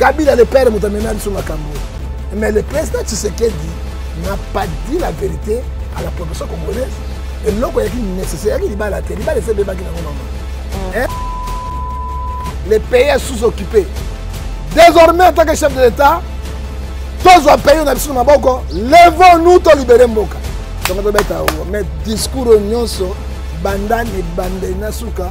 kabila le père moto amemela biso makambo mais le président tshisekedi n'a pas dit la vérité à la population congolaise eloko eyaki nécessaire yaki libala te libala esi ebebaki nango mama mm. eh? le pays est sous occupé désormais en tant que chef de l'état tozwa pays na biso na maboko levons nous tolibere mboka tongo tobeta yango mais discours oyo nyonso banda na ebandeli na suka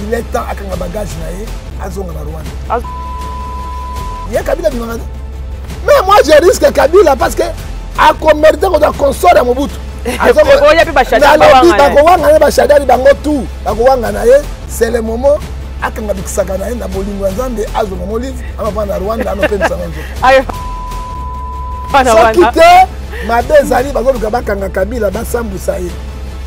il est temps akanga bagage na ye azonga na rwanda Az... ye kabila bimaka te mais moi je risque kabila parce que akomerite kozwa consort ya mobutu nalobi bakowangana bashadari bango tout bakowangana ye c'est le moment akanga bikisaka na ye na bolingo ya nzambe azonga molive amapa na rwanda anopemisa na nzoto soki te mabe ezali bazoluka bakanga kabila basambwisa ye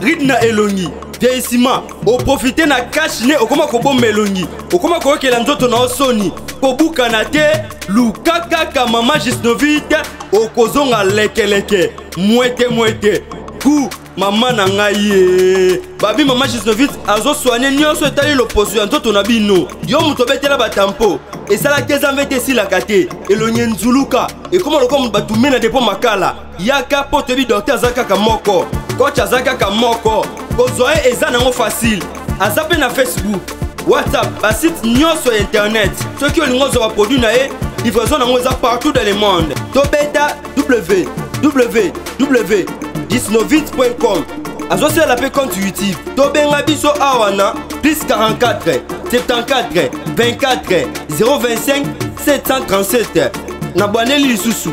ride na elongi deisima oprofite na kashe ne okoma kobomba elongi okoma koyokela nzoto na yo soni kobukana te luka kaka mama gisnovite okozonga lekeleke mwete mwete gu mama na ngai ye babi mama gisnovite azoswane nyonso etali loposo ya nzoto na bino yo moto obetela batampo esalaki ezambe te esilaka te elongi enzuluka ekoma lokola moto batumbi na depo makala yaka mpo toyebi dokter aza kaka moko coach aza kaka moko kozwa ye eza nango facile aza mpe na facebook whatsapp basite nyonso ya internet soki olingi ozwa baproduit na ye livraison nango eza partout dans le monde tobeta www disnovit.com azosala mpe compte youtube tobenga biso awa na plus 44 74 24 025 737 na bwaneli lisusu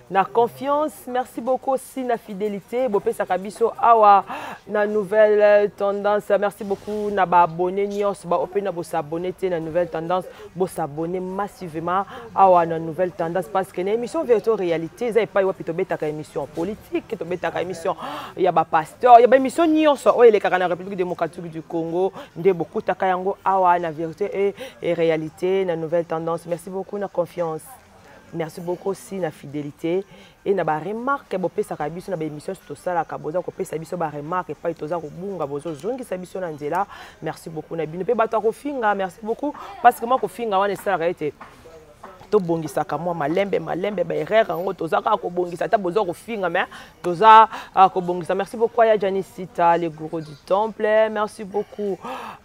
na confiance merci beaucoup aussi na fidélité bopesaka biso awa na nouvelle tendance merci beaucoup na baabonné nyonso baoyo mpe na bosabonne te na nouvelle tendance bosabonne massivement awa na nouvelle tendance parce que na émission vérité réalité eza epai wapi tobetaka émission politique tobetaka émission ya bapasteur ya baémission nyonso oyo elekaka na république démocratique du congo nde bokutaka yango awa na vérité et réalité na nouvelle tendance merci beaucoup na confiance merci beaucoup aussi na fidélité et na ba remarque bopesaka biso na baémission tosalaka boza kopesa biso ba remarque epai toza kobunga bozozongisa biso na nzela merci beaucoup na bino mpe bato ya kofinga merci beaucoup parce que mwa kofinga wana esalaka ete tobongisaka mwa malembe malembe baerreur yango toza kaka kobongisa ata boza kofinga me toza uh, kobongisa merci beaucoup aya janisita le gourou du temple merci beaucoup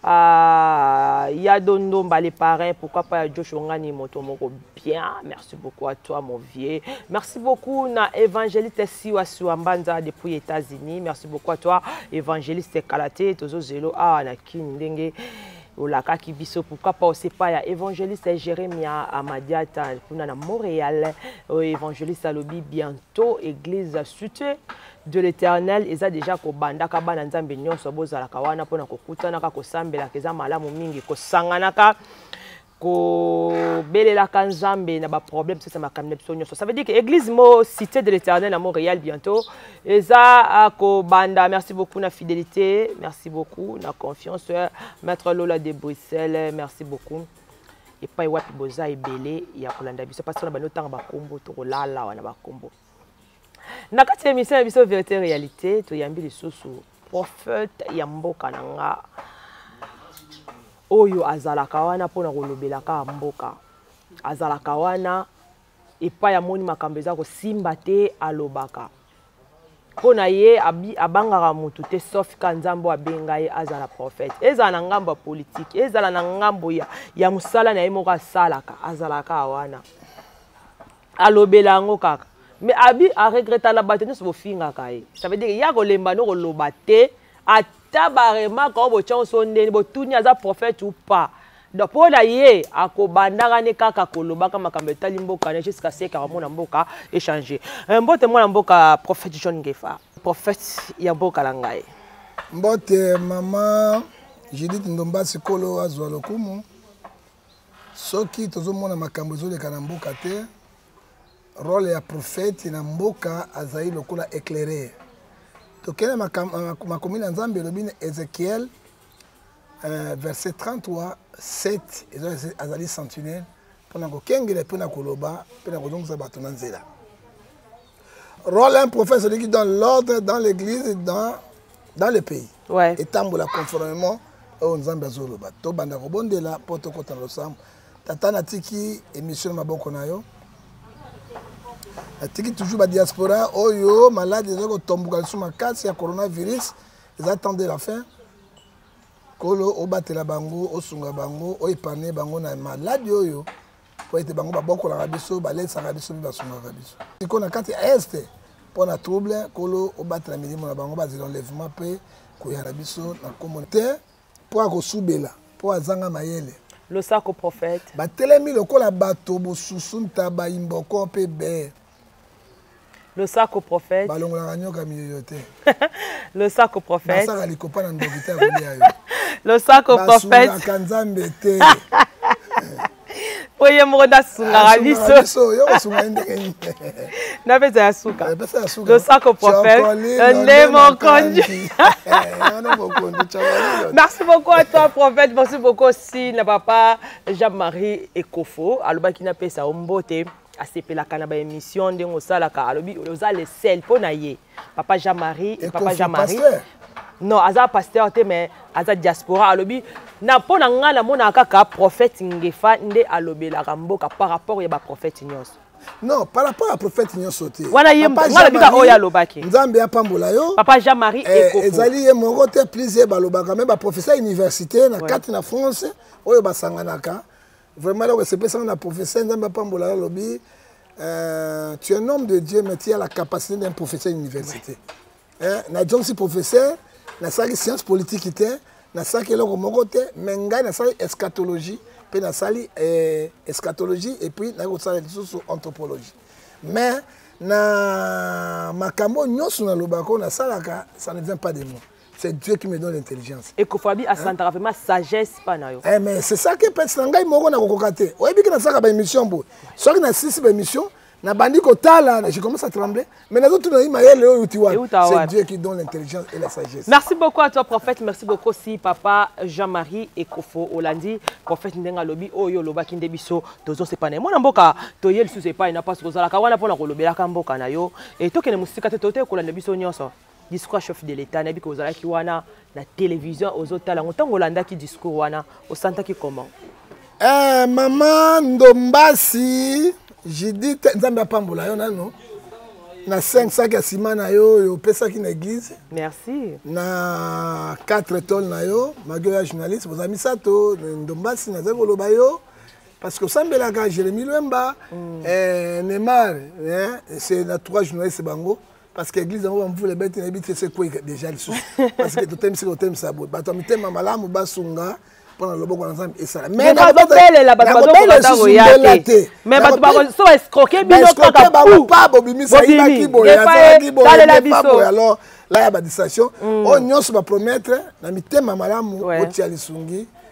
uh, ya dondomba le parrain pourquoi pas ya josh ongani moto moko bien merci beaucoup à toi mon vieux merci beaucoup na évangéliste siwa siwa mbanza depuis états-unis merci beaucoup à toi évangéliste kalate tozo zelo awa ah, na kin ndenge olakaki biso pourquoi pas osepa ya évangéliste jérémia amadiata kuna na montréal oyo euh, évangéliste alobi bientôt église sute de l'éternel eza déjà kobandaka bana nzambe nyonso bozalaka wana mpona kokutanaka kosambelaka eza malamu mingi kosanganaka kobelelaka nzambe na baproblème sesa makambo na biso nyonso ça veut dire que église mo cité de l'éternel na montréal bientôt eza ah, kobanda merci beaucoup na fidélité merci beaucoup na confiance eh, maître lola de bruxelles merci beaucoup epai wapi boza ebele ya kolanda biso mpasi na bando ntanga bakombo tokolala wana bakombo na kati ya émission ya biso vérité réalité toyambi lisusu prophète ya mboka na nga oyo azalaka wana mpo na kolobelaka mboka azalaka wana epai amoni makambo eza kosimba te alobaka mpo na ye abangaka motu te sauf ka nzambe oyo abenga ye azala prophète ezala na ngambo ya politike ezala na ngambo ya, ya mosala na ye moko asalaka azalaka wana alobela yango kaka mais abi aregretala bato nyonso bofingaka ye ça veut dire ye akolemba nokoloba te ata baremaka oyo botya nso ndeni botuni aza prophète ou pas donc mpo na ye akobandaka nde kaka kolobaka makambo etali mboka ne jusqu'à siècle akomona mboka échange euh, mbote mwana mboka prophète john ngefa prophète ya mboka na ngai mbote mama judith ndomba sikolo azwa lokumu soki tozomona makambo ezoleka na mboka te role ya profeti na mboka azali lokola eclairer tokende makomi na nzambe elobi na ezekiel euh, verset 33 7 azali sentinelle mpo na kokengela mpe na koloba mpe na kozongisa bato na nzela role un prophète celui qui donne l'ordre dans l'église dans, dans le pays ouais. etambola conformément oyo nzambe azoloba tobanda kobondela mpo tokota na losambo tata natiki émission na maboko na yo natiki toujours badiaspora oyo maladi ezali kotomboka lisusu makasi ya coronavirus eza temps de la fin kolo obatela bango osunga bango oepargne bango na maladi oyo mpo ete bango babokolaka biso balesaka biso mpe basungaka biso sikoyo na kati ya este mpo na trouble kolo obatela milimo na bango bazela enlèvement mpe koyala biso na nkombo te mpo akosubela mpo azanga mayele losako prophète batelemi lokola bato bosusu ntaba imboko mpe bee losako prophète balongolaka nyoka miyoyo te losako prophète basaka likopa na ndoki te akolia yo losako prophète basulaka nzambe te po ye moko nde asungaka biso napesa ya suka losako prophète nde mokonzi merci beaucoup à toi prophète merci beaucoup aussi na papa jean marie ekofo alobaki napesa yo mbote asepelaka na baémission ndenge osalaka alobi oza le sel mpo na ye papa jean marie et papa jean marie non aza pasteur te mais aza diaspora alobi na mpo na ngai namonaka kaka prophète ngefa nde alobelaka mboka par rapport ya baprophète nyonso non par rapport ya prophète nyonso te wana ye nalobika oyo alobaki nzambe apambola yo papa jean marie eh, ekoko ezali ye moko te plus ye balobaka me baprofesseur université na kati na france oyo basanganaka Vraiment, là, c'est pas ça, on a professeur, on a pas un boulot, lobby. Euh, tu es un homme de Dieu, mais tu as la capacité d'un professeur d'université. Ouais. Hein? Na John, si professeur, na sali science politique, était, na sali eloko moko te, mais ngai na sali eschatologie, puis na sali eh, eschatologie, et puis na sali sur anthropologie. Mais na makambo nyonso na lobako na salaka, ça ne vient pas de moi. c'est Dieu qui me donne l'intelligence. Et Kofabi a santara vraiment sagesse pas na yo. Eh mais c'est ça que pète na ngai moko na kokoka te. Oyebi que na saka ba émission bo. Soki na sisi ba émission na bandi kotala je commence à trembler mais nazo tuna yi mayele oyo uti wapi c'est Dieu qui donne l'intelligence et la sagesse merci beaucoup à toi prophète merci beaucoup si papa Jean-Marie Ekofo Olandi prophète ndenga lobi oyo lobaki nde biso tozo sepana mwana mboka toye lisusu epai na passe kozalaka wana mpona kolobelaka mboka na yo e tokende mosika te tote kolanda biso nyonso discours ya chef de l'etat nayebi ke ozalaki wana na télévision ozotala yango ntango olandaki discours wana osantaki comment eh, mama ndombasi judith nzambe apambola yo nano na 5 saki ya nsima na yo oyo opesaki na église merci na 4 tole na yo magio ya journaliste boza misato ndombasi nazali koloba yo parce que osambelaka jérémi lwemba mm. eh, neymar eh, c'est na trois journaliste bango parce que église yango bamvula ebeti nayebi te se kwei déjà lisusu parce que totemisika otemisa boye bato ya mitema malamu basunga mpo na loboko na nzambe esala mebelela bato bazokobataakoya te me bato bakoso escroke bino kaka pa bobimisa yibaki boye azalaki boyepaboye alors la ya badistraction mm. oyo nyonso bapromettre na mitema malamu otia lisungi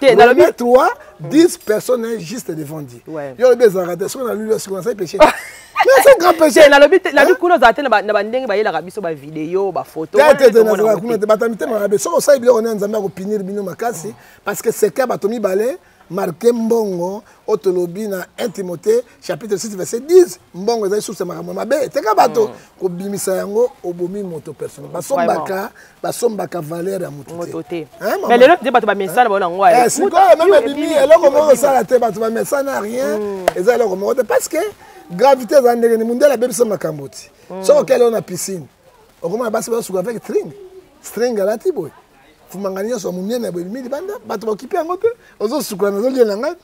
te nalobi toi 10 personnes hein, juste devant Dieu yo lobi ezalaka te soki naluli sikoyo nasali péché eh, nalobi hein? kuna ozala te na bandenge bayelaka biso bavideo bafotonazala kuna te bata mitema mabe soki osali biloko nini nzambe akopinir bino makasi parce que seka bato mibale marke mbongo oyo tolobi na 1 timote chapitre 6 verset 10 mbongo ezali source ya makambo ya mabe teka bato mm. kobimisa yango obomi moto personnel basombaka basombaka valeur ya moto te mais lelo nde bato bamesana baona yango eh, sikoyo meme ebimi eloko moko osala te bato bamesana rien mm. eza eloko moko te parce que gravité eza ndenge ni mundele abebisa makambo ti mm. soki okele yo na piscine okomona basi bazosuka avec string string alati boye fumanga nyonso ya monene ya boye ebimi libanda bato baokipe yango te ozosukola nazolie na ngai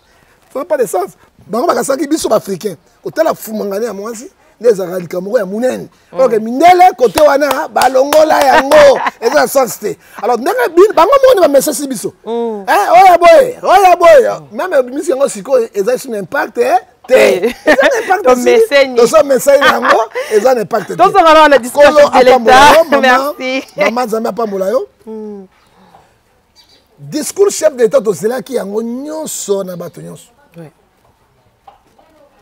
ça pas de sens bango bakasaki biso baafricain kotala fumangani ya mwasi nde ezalaka likambo moko ya monene mm. ok mindele kote wana balongola yango eza na sens te alors ndenge bino bango moko nde bamesasi biso mm. eh, oya boye oya boye mm. meme obimisi yango sikoyo ezali suna impact eh? te tozo mesai yango eza na impact teokolo apambola yo mama nzambe apambola yo discours chef de l'état tozelaki yango nyonso na bato nyonso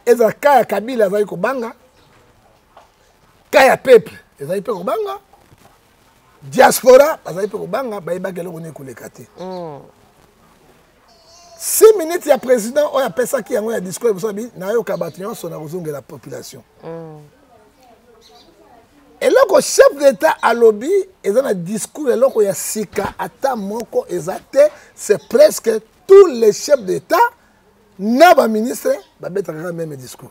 ezala ka ya kabila azali kobanga ka ya peuple ezali mpe kobanga diaspora bazali mpe kobanga bayebaki eloko nini koleka te mm. 6 minutes ya président oyo apesaki yango ya discours liboso abi nayoka bato nyonso na kozongela population mm. eloko chef d'état alobi eza na discours eloko ya sika ata moko eza te c'est presque tous les chefs d'état na baministre babetaka kaka meme discours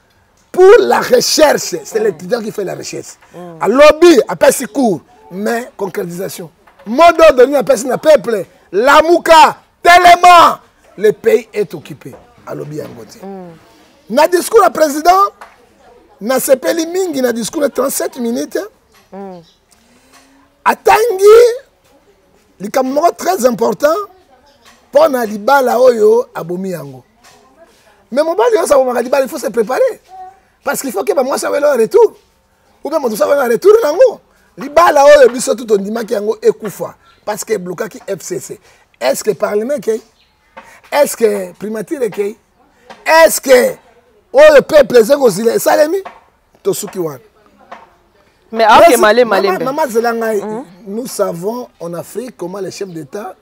pour la recherche c'est mm. l'étudiant qui fait la recherche mm. alobi apesi cours mais concrétisation mot d'ordre nini apesi na peuple lamuka tellement le pays est occupé alobi yango te mm. na discours ya président nasepeli mingi na discours ya 37 minutes mm. atangi likambo moko très important mpo na libala oyo abomi yango mais mobali oyo azabomaka libala il faut se préparer parce qu'il faut ke bamwasi awela ya retour ou bien moto osawela ya retour nango libala oyo biso tu tondimaki yango ekufa parce que eblokaki fcc est ce que parlement ekei est ce que primature ekei est ce que oyo peuple eze kozila esalemi tosuki wana mais aoke male male mama zela ngai mm. nous savons en afrique comment les chefs d'état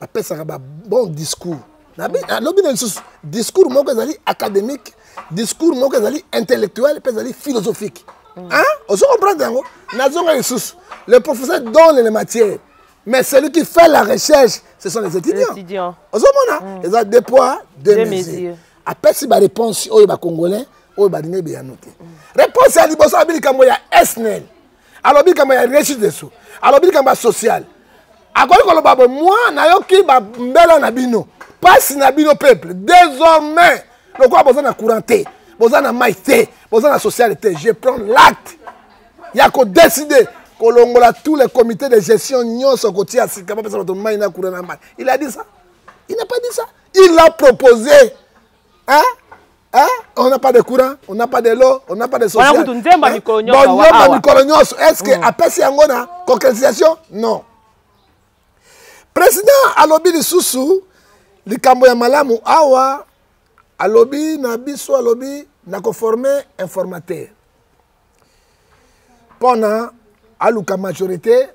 apesaka ba bon discours nalobi na lisusu discours moko ezali académique discours moko ezali intellectuel mpe ezali philosophique mm. ozo comprendre yango nazonga lisusu le professeur donne les matières mais celui qui fait la recherche ce sont les étudiants ozomona mm. eza deux poids deux mesures apesi bareponse oyo bacongolais oyo balingi beyano te reponse ya liboso alobi likambo ya esnel alobi likambo ya regis deso alobi likambo ya social akoki koloba bo mwa nayoki bambela na bino mpasi na bino peuple désormais lokola boza na courant te boza na mai te boza na social te je prends l'acte ya kodeside kolongola tous les comités de gestion nyonso kotia sika bapesa bato mai na courant na mai il a dit ça il n'a pas dit ça Il l'a proposé. Hein? Hein? On n'a pas de courant, on n'a pas de l'eau, on n'a pas de social. Voilà, nzemba hein? mikolo nyonso. Bon, nzemba mikolo nyonso. Est-ce que mm. apesi yango na concrétisation? Non. Président alobi lisusu likambo ya malamu awa alobi na biso alobi na koforme informateur mpo na aluka majorité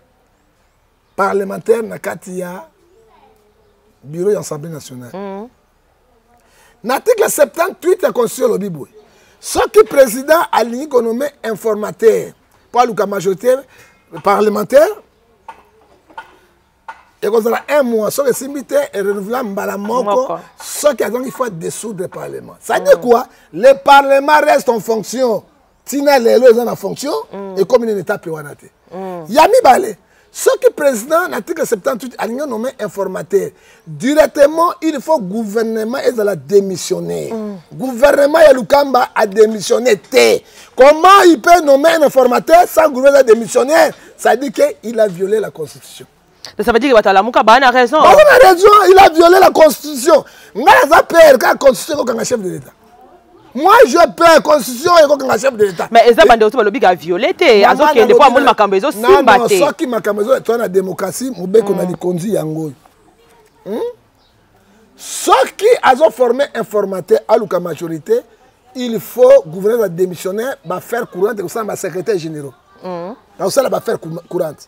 parlementaire na kati ya bureau ya assemblée nationale mm. na article 78 ya constitution elobi boye soki président alingi konome informateur mpo aluka majorité parlementaire ekozala un mois soki esimbi te erenouvela mbala moko soki azangi faut desoudre parlement ça dit mm. quoi le parlement reste en fonction ntina lelo eza na fonction mm. ekomi nini etape wana te mm. ya mibale Ce que président, l'article 78, a nommé informateur, directement, il faut gouvernement et la démissionner. Mm. Gouvernement et Lukamba a démissionné. Comment il peut nommer un informateur sans gouvernement démissionnaire Ça dit qu'il a violé la Constitution. Mais ça veut dire que Batalamuka a une raison. Bah, on a raison, il a violé la constitution. Nga za père ka constitution ko chef de l'état. Moi je peur constitution et ko chef de l'état. Mais eza bande otoba lobi ka violé te, azo kende po amoni makambo ezo simba te. Non, soki makambo ezo to na démocratie, mobeko na mm. likonzi yango. Hmm? Soki azo former informateur aluka majorité, il faut gouverneur démissionnaire ba faire courante ko sa ba secrétaire généraux. Mm. Ba sala ba faire courante.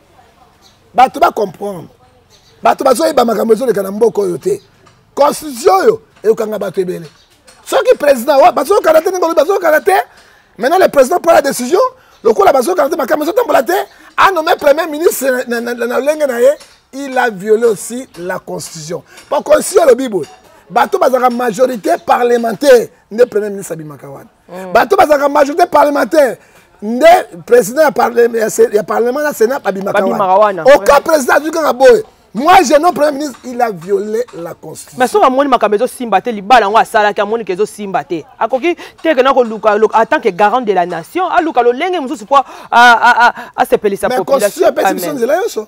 bato bacomprendre bato bazoyeba makambo ezoleka na mboka oyo te constitution oyo eyokanga bato ebele soki président wa bazokana te ndenge olobi bazokana te maintenant le président prend la décision lokola bazokana te makambo ezotambola te anome premier ministre na lolenge na ye il a violé aussi la constitution po constitution alobi boye bato bazalaka majorité parlementaire nde premier ministre abimaka wana mm. bato bazalaka majorité parlementaire nde président ya, parle, ya, se, ya parlement na sénat babimaka wana oka président azwi kaka boye moi je non premier ministre il a violé la constitution mais soki amoni makambo ezosimba te libala yango asalaki amoni ke ezosimba te akoki te kena koluka en tant que garant de la nation aluka lolenge mosusu mpo asepelisa population mais constitution epesi biso nzela nyonso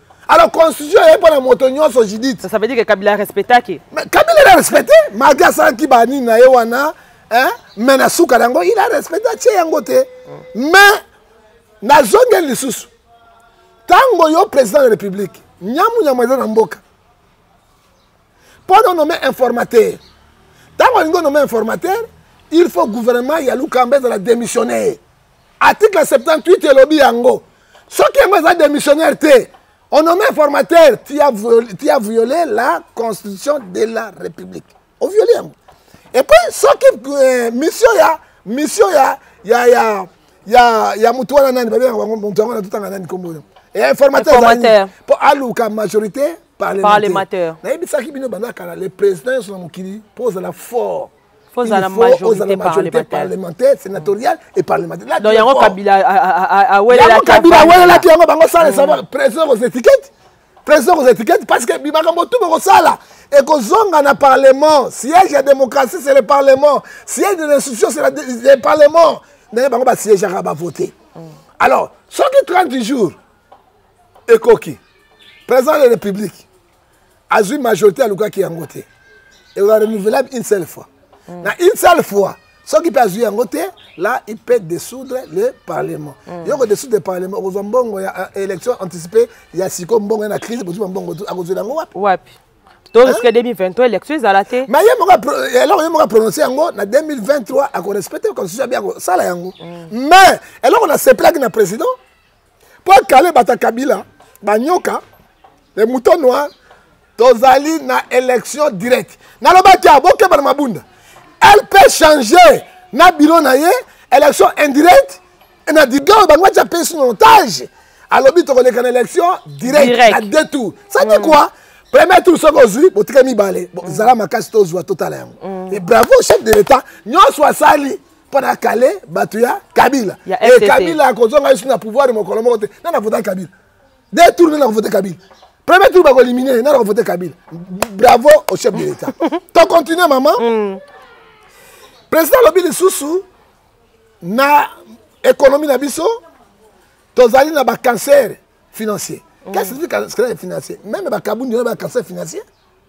Alors, constitution est pas la moto nyonso Judith. Ça, ça veut dire que Kabila respectaki. Mais Kabila l'a respecté, malgré ça qui bani na yewana, hein, mais na suka yango, il a respecté tse yango te. Mais na zonge lisusu. Tango yo président de la République, nyamu nyamu eza na mboka. mpo na onome informateur ntango olingi onome informateur il faut gouvernement ya lukamba ezala démissionnaire article 78 elobi yango soki yango eza démissionnaire te onome informateur ti a violé la constitution de la république oviole yango epuis soki euh, mission ya mission ya ya ya ya ya motu wana nani babengaka bango motu yango natotanga nani nkombo oyo informateur po aluka majorité parlementaire nayebisaki bino banda kala le président nyonso na mokili mpo ozala fort faut la majorité parlementaire parlementaire sénatoriale et parlementaire donc yango kabila awelelaki kabila awelelaki yango bango sala ça va président aux étiquettes président aux étiquettes parce que bimakambo tout bokosala ekozonga na parlement siège ya démocratie c'est le parlement siège de l'institution c'est le parlement ndenge bango basiégeaka bavote alors soki 30 jours ekoki président de république azwi majorité alukaki yango te ekozala renouvelable une seule fois mm. na une seule fois soki mpe azwi yango te là il peut dissoudre le parlement mm. yo kodissoudre le parlement okozwa mbongo ya euh, élection anticipée ya siko mbongo ya na crise bozwi mbongo akozwela yango wapi wapi to risque 2023 élection ezala te mais ye moko eloko ye moko aprononce yango na 2023 akorespecte constitution abi akosala yango mais eloko nasepelaki na président mpo akale bata kabila banyoka le mouton noir tozali na élection directe nalobaki ya bokeba na mabunda elle peut changer na biro na ye élection indirecte na diga oyo bango batya mpe sino otage alobi tokoleka na élection direct à deux tours ça dit mm. quoi premier tour soki ozwi botika mibale mm. zala makasi tozwa totala yango mm. et bravo chef de l'état nyonso asali mpo na kale bato ya kabila e kabila akozonga yesu na pouvoir mokolo moko te nana vota kabila de tour nana kovote kabila premier tour bakoelimine nana kovote kabila bravo au chef de l'état to continue mama mm. président alobi lisusu na économie na biso tozali na bacancer financier mm. qu'est ce que cancer financier meme bakabundi oyo bacancer financier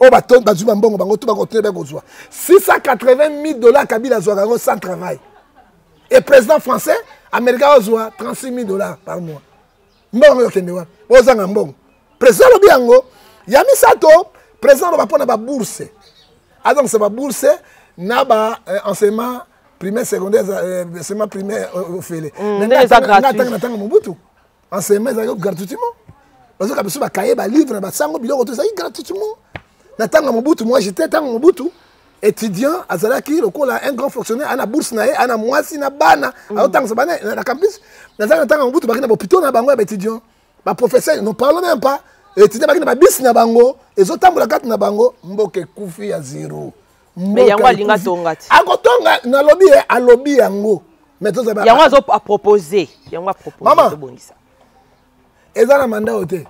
oyo bato bazwi bambongo bango to bakontinue be kozwa 680 000 dollars kabila azwaka yango sans travail e président français américain ozwa 36 000 dollars par mois mbongo yango yokende wapi ozanga mbongo président alobi yango ya misato président aloba mpo na babourse azongisa babourse na ba euh, enseignement primaire secondaire euh, enseignement primaire euh, ofele mm, nga ntango na ntango mobutu enseignement ezalaki gratuitement bazoka biso bakaye balivre na basango biloko to ezalaki gratuitement na ntango ya mobutu moi jete ntango mobutu étudiant azalaki lokola un grand fonctionnaire ana bourse na ye ana mwasi na bana mm. azotangisa bana na campus nazalaki na ntango ya mobutu baki na bopito na bango ya baétudiant baprofesseur no parle même pas étudiant baki na babisi na bango ezotambola kati na bango mboka ekufi ya zero mais yango alinga tonga ti akotonga nalobi ye alobi yango mais tozaba yango azo apropose yango apropose tobongisa eza na manda oyo te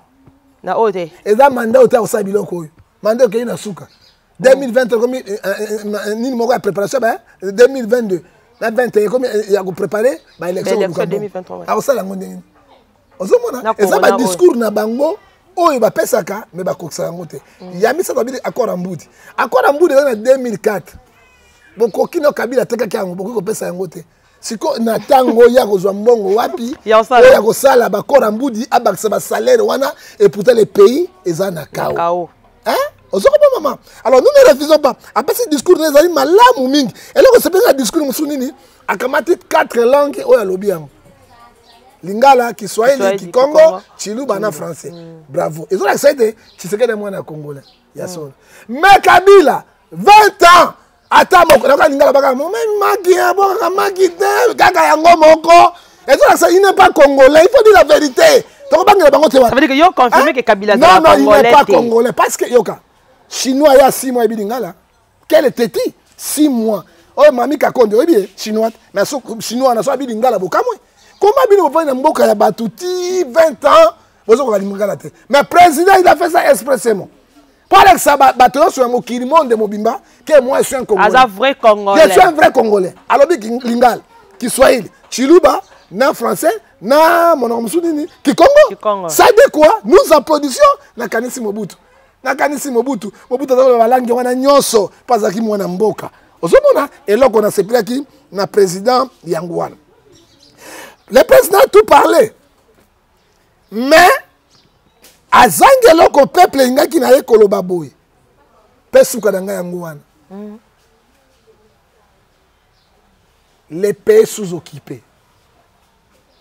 na oyo te eza manda oyo te akosala biloko oyo manda okeyi na suka 2020 ekomi eh, eh, eh, nini moko ya préparation ba 2022 na 20 ekomi ya koprépare baélection akosala yango ndenge nini ozomona eza badiscours na bango oyo bapesaka me bakokisaka yango te mm. ya misato abili accord ya mbudi accord ya mbudi eza na 2004 bokoki no kabila atekaki yango bokoki kopesa yango te siko na ntango ya kozwa mbongo wapi oyo ya kosala bakora mbudi abakisa basalaire wana eputa le pays eza na kao ozokoba mama alors nous ne refusons pas apesi discours na ezali malamu mingi eloko esepeli na discours mosusu nini akamati 4 langue oyo alobi yango lingala kiswahili kikongo chiluba na français mm. bravo ezolakisa ete tshisekedi mwana ya congolais ya mm. solo me kabila 20 ans ata moko nayoka lingala bakaka momemi maki abokaka maki te kaka yango moko ezolakisa il n'est pas congolais il faut dire la vérité tokobangela bango te wana ça veut dire que yo confirme que kabila non non il n'est pas congolais parce que yoka chinois ya simo ayebi lingala Quel était qui 6 mois. Oh mami Kakonde, oyebi eh, chinois, mais so chinois na so abi lingala bokamwe. Comment bino bopani na mboka ya batu ti 20 ans bozo ko lingala te. Mais président il a fait ça expressément. Pour alakisa bato nyonso ya mokili monde mobimba ke moi je suis un congolais. Aza vrai congolais. Je suis un vrai congolais. Alobi lingala, Kiswahili, Chiluba, na français na monoko mosusu nini kikongo ça de quoi nous applaudissions nakanisi mobutu nakanisi mobutu mobutu aza koloba balangi wana nyonso mpo azalaki mwana mboka ozomona eloko nasepelaki na président yango wana le président a tout parle mais azangi eloko peuple elingaki na ye koloba boye mpe suka na ngai yango wana mm. le pays sous occupé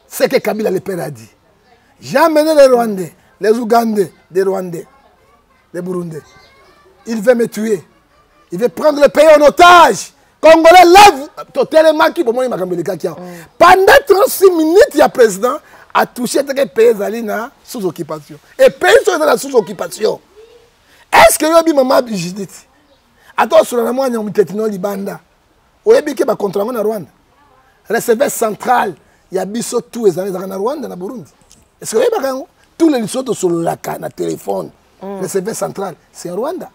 Ce que Kabila le père a dit. J'ai amené les Rwandais, les Ougandais, les Rwandais, les Burundais. Il veut me tuer. Il veut prendre le pays en otage. Congolais lève totelemaki bomoni makambo elekaki awa. Mm. Pendant 36 minutes ya président a touché teke pays ezali na sous occupation. Et pays soki eza na sous occupation. Est-ce que yobi mama Judith? Ata osola na mwana ya motetino libanda. oyebi ke bacontra yango na rwanda receveur central ya biso tout ezala ezalaka na rwanda na burundi est ce que oyebaka yango tout le liso tosololaka na telefone mm. receveur central c'est rwanda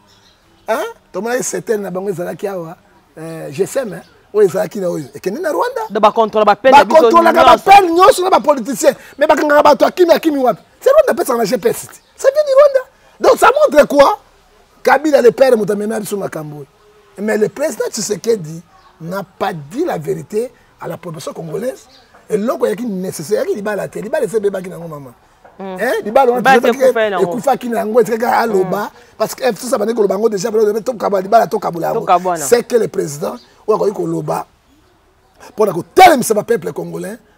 hein? tomonaki setele na bango ezalaki awa euh, gsm hein? oyo ezalaki na oyo ekende na rwanda bakontrolaka bapele nyonso na bapoliticien mais bakangaka bato akimi akimi wapi se rwanda apesaka na gps te ça vient du rwanda donc ça montre quoi kabila le père moto amemea biso makambo oyo mais le président tshisekedi n'a pas dit la vérité à la population congolaise eloko eyaki nécessaire eyaki libala te libala esi ebebaki nango mama mm. eh, libala wanaekufaki na yango etikaki aloba mm. parce que fcc abandi koloba yango déjà tokabwa libala tokabola yango c'est que le président oyo akoki koloba mpo na kotelemisa bapeuple congolais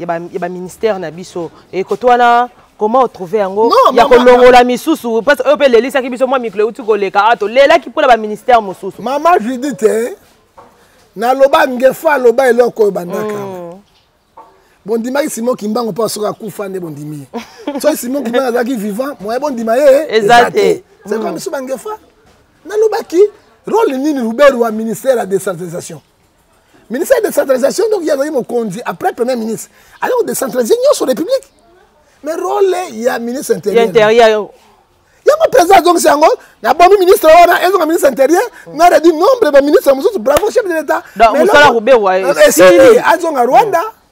ya ba, ya ba ministère na biso et koto wana comment otrouve yango ya kolongola misusu parce oyo mpe elelisaki biso mwa mikolo euti koleka a ah, tolelaki mpo na baministère mosusu mama judite eh, naloba ngefa aloba eloko oyo bandaka mm. bondimaki simon kimbango mpo soki akufa nde bondimi ye soki simon kimbango azalaki vivant moye bondima ye eh, eza te sekoa mm. biso bangefa nalobaki role nini ruberu wa ministère ya décentralisation ministère ya décentralisation donc ye azali mokonzi après premier ministre aza kodecentralise nyonso république mais role ya ministre intérieur yango président azongisi yango nabomi ministre wana ezonga ministre intérieur na redi nombre ya baministre mosusu bravo chef de l'état mosala kobewa esili azonga rwanda mm.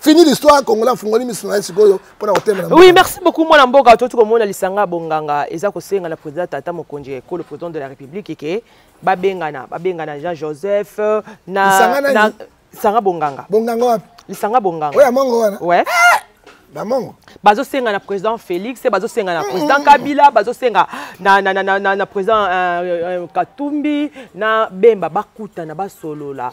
fini l'histoire congolais afungoli miso na ye sikoyo mpo na kotemela oui merci beaucoup mwana mboka toti komona lisanga ya bonganga eza kosenga na président tata mokonzi ya ekolo président de la république eke babengana babengana jean joseph na lisanga bonganga bonganga wapi lisanga bonganga oyo ya mongo wana ouais. Ah! bamongo bazosenga na président félix bazosenga na président mm. kabila bazosenga na, na, na, na, na président euh, euh, katumbi na bemba bakutana basolola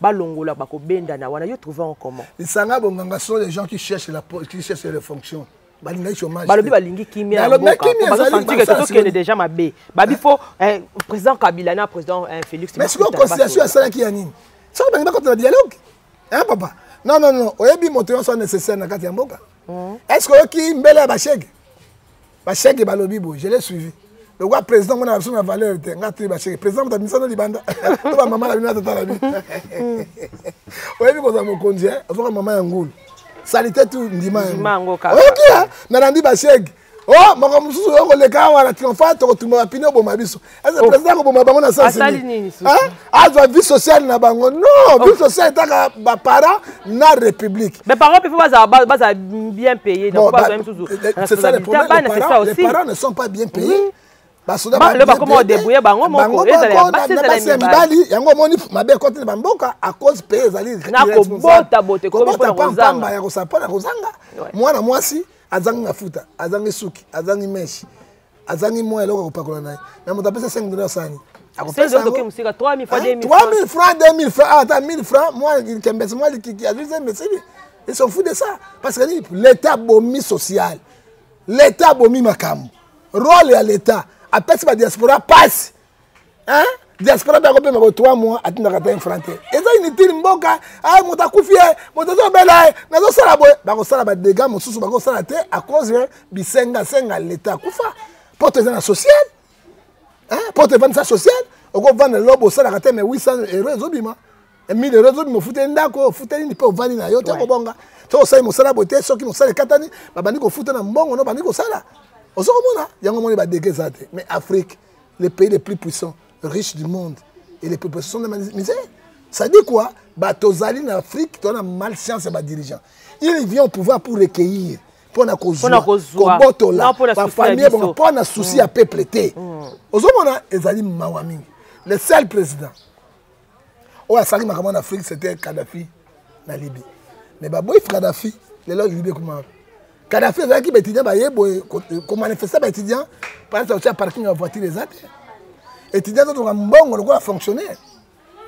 balongola bakobendana wana yo trouve yango comment lisanga bonganga sont les gens qui cherchent la qui cherchent les fonctions balingaki chômage balobi balingi kimia ya mbokabazosantike tozokende déjà mabe babi fo eh, président kabila na président eh, félix mais sikoyo conciliation asalaki ya nini soki bangi bakotela dialogue hein papa non non non oyebi moto nyonso nécessaire na kati ya mboka hmm. est ce que oyoki mbele ya bashege basheke balobi boye je l'ai suivi lokola président mona na biso na valeur te nga toyi basheke président moto abimisa no libanda to bamama na bino na tata na bino oyebi kozala mokonzi ozoka mama ya ngulu salite tu ndima yango oyokia nalandi basheke o oh, makambo mosusu oyo koleka awa na triomphal tokotumba bapine oboma biso eza oh. président akoboma bango na sasini azwa vie sociale na bango non oh. vie sociale etaka baparent na république mais parent mpe fo bazala bien payé parents ne sont pas bien payés bakoma odebouye bango mokoezalabasmibali yango omoni mabe ekoti na bamboka a cause pay ezali nakobota bote kobota pampamba ya kosala mpo na kozanga mwana mwasi azangi mafuta azangi suki azangi meshi azangi mwa eloko akopakola na ye na moto apesa 5 dola sani akopesa yango 3000 francs 2000 francs 2000 francs ah, ata 1000 francs mwa likembesi mwa likiki azwi se mesili ils sont fous de ça parce que nini l'état abomi social l'état abomi makambo role ya l'état apesi badiaspora mpasi hein diaspora bako pema bo 3 mois atindaka ta franc te eza inutile mboka ah moto akufi ye moto azobela ye nazosala boye bakosala badega mosusu bakosala te à cause ya bisengasenga leta akufa poto eza na social poto evandisa social okovanda lelo bosalaka te mai 800 euro ezobima 1000 euro ezobima ofuteli ndako ofuteli nini mpe ovandi na yo te okobonga to osali mosala boye te soki mosala ekatani babandi kofuta na mbongo no obandi kosala ozo komona yango omoni badege eza te mais afrique les pays les plus puissants riches du monde et les populations sont dans la misère ça dit quoi bato ozali na afrique toza na mal science ya badirigeant il vient au pouvoir pour recueillir mpo na kozwa kobotola bafamille bongo mpo na souci ya mm. peuple te mm. ozomona ezali mawa mingi le seul président oyo asali makambo na afrique c'était kadafi na libi mais baboyi kadafi lelo libi ekoma wapi kadafi ezalaki baétudiant baye boye komanifeste baétudiant place otya parking ya voiture eza te étudiant totonga mbongo lokola fonctionnaire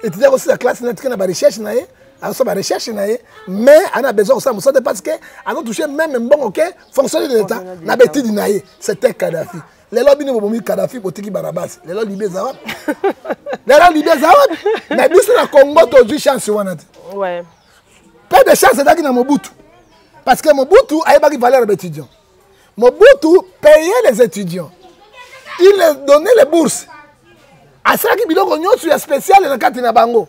étudiant akosila classe na tike na barecherche na ye azosala barecherche na ye mais ana besoin kosala mosala te parce que azotouche meme mbongo ke fonctionnaire de l'état na baétude na ye c'était kadafi lelo bino bobomi kadafi botiki barabasi lelo libi eza wapi lelo libi eza wapi na biso na congo tozwi chance wana te mpe de chance ezalaki na mobutu parce que mobutu ayebaki valeur ya baétudiant mobutu paye les étudiants il les donnait les bourses asalaki biloko nyonso ya spéciale na kati na bango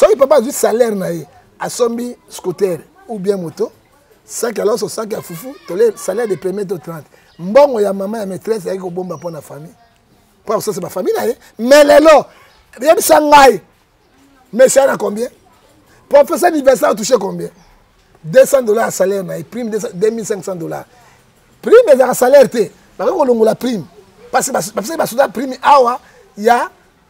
soki papa azwi salaire na ye asombi scooter ou bien moto saki ya loso saki ya fufu tole salaire de premier to 30 mbongo ya mama ya maîtresse ayaki kobomba mpo na famille mpo ya kosasa bafamille na ye mais lelo yebisa ngai mesi ana combien professeur universitaire atouche combien 200 dollars ya salaire na ye prime 2500 dollars prime ezalaka salaire te bakoki kolongola prime parce que bapesaki basoda prime awa ya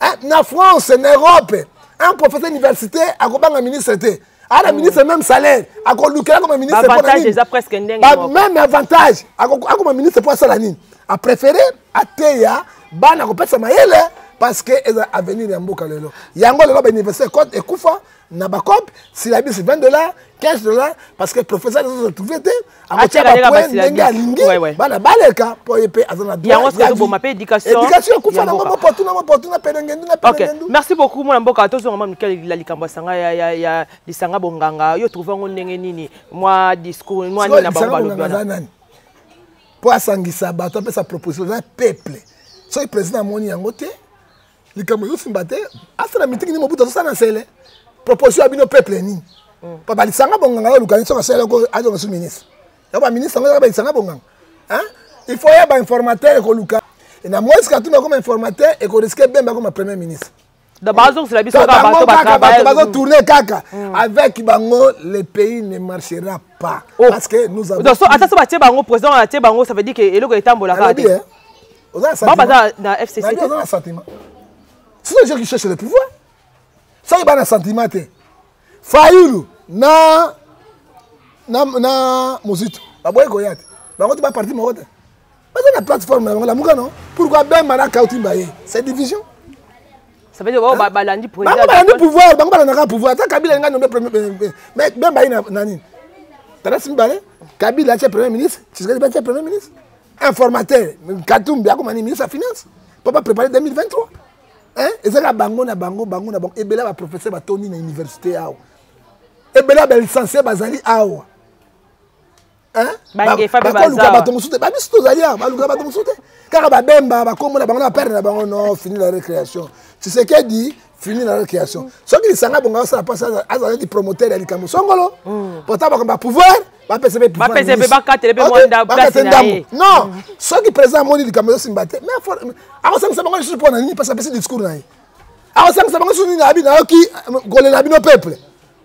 eh, na france na europe un professeur université akobanga ministre te ana mm. ministre même salaire akolukela akoma ministre même avantage akoma ministre mpo asala nini apréféré ateya bana kopesa mayele parce que eza avenir ya mboka lelo yango lelo bauniversité code ekufa na bacope silabisi 20 dollars 15 dollars parce que professeur azo se trouve te akotia bapoe ndenge alingi bana baleka mpo ye mpe aza na droitboma mpe éducation ekufa nango mopotu na mopotu na pelengendu na pelengendu merci beaucoup mwana mboka tozonga mwa moke la likambo asanga ya lisanga bonganga yo trouve yango ndenge nini mwa discours mwa nini na bango balobi wana mpo asangisa bato apesa proposition na peuple soki président amoni yango te likambo ezosimba te asala mitiki nini mobutu azosala na sele proposition ya bino peuple nini mm. papa lisanga bonganga yo lukanisi soki asala yoko azonga su ministre yoko baministre yango ezaka balisanga bonganga il faut ya bainformateur ekoluka na moise katumbi akoma informateur ekoriske bembe akoma premier ministre bazotourne kaka mm. avec bango le pays ne marchera pas oh. parce que nous avons ata so batie bango président atie bango ça veut dire que eloko etambolaka oza na sentiment baza na FCC na oza na sentiment c'est des gens qui cherchent le pouvoir ça y ba na sentiment te Fayulu na na na Mozito ba boye ko yate ba ko ba parti moko te baza na plateforme na bango la muka non pourquoi ben mana kauti ba ye c'est division ça veut dire oh ba balandi président ba balandi pouvoir ba balandi ka pouvoir ta kabila nga nombe premier euh, euh, mais ben ba ina nani tala simbale kabila atie premier ministre tshisekedi ba atie premier ministre informateur katumbi akoma nini ministre ya finance mpo baprépare 2023 ezalaka bango na bango bango na bango ebele ya baprofesseur batondi na université awa ebele ya balicencie bazali awa bakoluka bato mosusu te babiso tozali awa baluka bato mosusu te kaka babemba bakombo na bango na bapere na bango no fini la récréation tshisekedi fini na création soki lisanga bonga asala mpasi azalaki promoteur ya likambo songolo mm. pota bakomba pouvoir bapesa mpe bapesa mpe bakatele mpe mwanda place na ye non mm. soki président amoni likambo ezosimba te mais akosangisa bango lisusu mpo na nini parce apesi discours na ye akosangisa bango lisusu nini abi nayoki euh, kolela bino peuple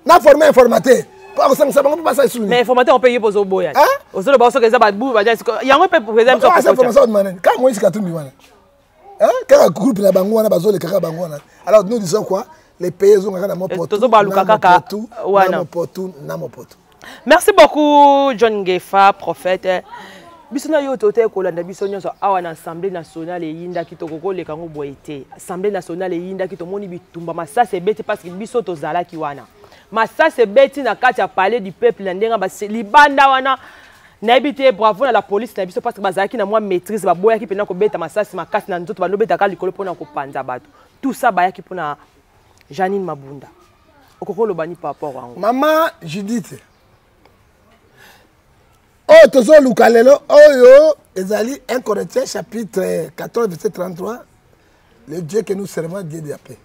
na forme informateur mpo akosangisa bango mpo basala lisusu mais informateur mpe ye mpo ozoboya ozoloba soki eza babu baja yango mpe président mpe information odimana kaka moyisi katumbi wana Hein? Kaka groupe na bango wana bazo le kaka bango wana. Alors nous disons quoi? Les pays ils ont kaka na mon pote. Tozo ba luka kaka wana. Na mon pote, na mon pote. Merci beaucoup John Gefa prophète. biso na yo tota ekolanda biso nyonso awa na assemblée nationale eyindaki tokokoleka yango boye te assemblée nationale eyindaki tomoni bitumba masasi ebeti parceke biso tozalaki wana masasi ebeti na kati ya palais du peuple na ndenge libanda wana nayebi te bravo na la police na biso parce que bazalaki na mwa maîtrise baboyaki mpenza kobeta masasi makasi na nzoto bandobetaka likolo mpo na kopanza bato tout ça bayaki mpo na janine mabunda okoki oloba ni par rapport yango mama judith oyo tozoluka lelo oyo ezali 1 corinthiens chapitre 14 verset 33 le dieu que nous servons dieu de la paix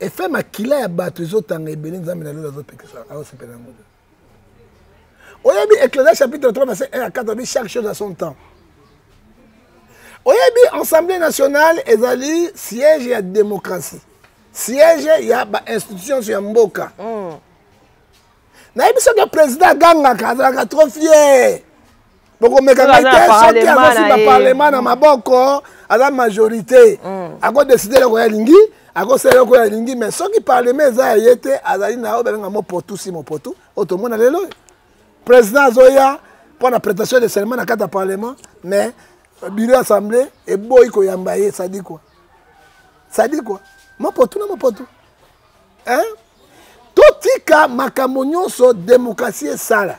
efe makila ya bato ezotanga ebele nzambe na lelo azopekisa aosepela yango oyebi ecclésia chapitre 3 verset 1 à 4 abi chaque chose à son temps oyebi assemblée nationale ezali siège ya démocratie siège ya bainstitution ya mboka mm. nayebi soki président agangaka azalaka trop fier bokomeka ngai te soki akosimba parlement na maboko aza majorité mm. akodeside eloko ya lingi akosala eloko ya lingi mais soki parlement eza ya ye te azali na oyo babenga mopotu si mopotu oyo tomona lelo oyo président azoya mpo na prestation de serment na kati ya parlement mais biro ya assemblée eboyi koyamba ye sadi kua sadi kua mopotu na mopotu totika makambo nyonso demokrasi esala